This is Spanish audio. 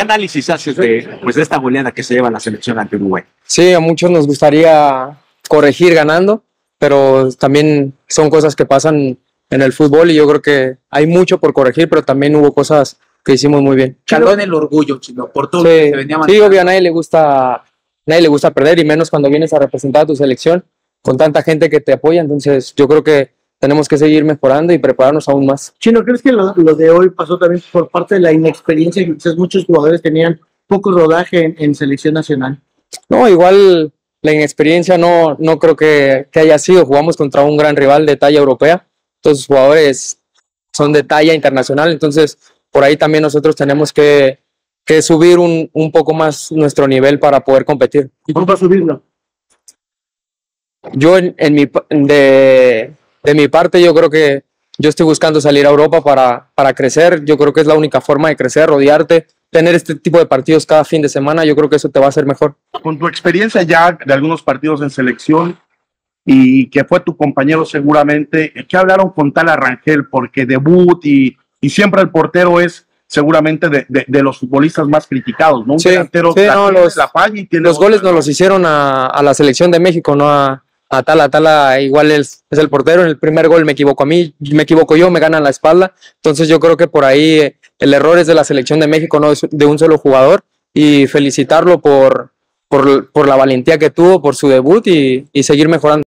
¿Qué análisis haces de, pues, de esta goleada que se lleva la selección ante Uruguay? Sí, a muchos nos gustaría corregir ganando, pero también son cosas que pasan en el fútbol y yo creo que hay mucho por corregir, pero también hubo cosas que hicimos muy bien. Caló en el orgullo, chino, por todo Sí, que se venía sí, obvio, a nadie le gusta, nadie le gusta perder y menos cuando vienes a representar a tu selección con tanta gente que te apoya. Entonces, yo creo que tenemos que seguir mejorando y prepararnos aún más. Chino, ¿crees que lo, lo de hoy pasó también por parte de la inexperiencia quizás muchos jugadores tenían poco rodaje en, en selección nacional? No, igual la inexperiencia no, no creo que, que haya sido. Jugamos contra un gran rival de talla europea. Todos los jugadores son de talla internacional. Entonces, por ahí también nosotros tenemos que, que subir un, un poco más nuestro nivel para poder competir. ¿Y cómo va a subirlo? Yo en, en mi, de, de mi parte, yo creo que yo estoy buscando salir a Europa para, para crecer. Yo creo que es la única forma de crecer, rodearte, tener este tipo de partidos cada fin de semana. Yo creo que eso te va a hacer mejor. con tu experiencia ya de algunos partidos en selección y que fue tu compañero seguramente, ¿qué hablaron con tal Arrangel? Porque debut y, y siempre el portero es seguramente de, de- de los futbolistas más criticados, ¿no? Un Sí, delantero sí, no, los- la falla y tiene Los goles nos los hicieron a, a la selección de México, no a, a Tala. Tala igual es, es el portero. En el primer gol me equivoco a mí, me equivoco yo, me ganan la espalda. Entonces yo creo que por ahí eh, el error es de la selección de México, no de un solo jugador. Y felicitarlo por, por, por la valentía que tuvo, por su debut y, y seguir mejorando.